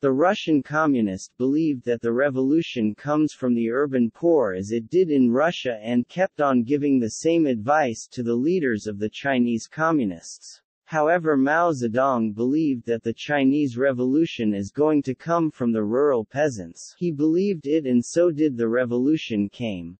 The Russian communist believed that the revolution comes from the urban poor as it did in Russia and kept on giving the same advice to the leaders of the Chinese communists. However Mao Zedong believed that the Chinese revolution is going to come from the rural peasants he believed it and so did the revolution came.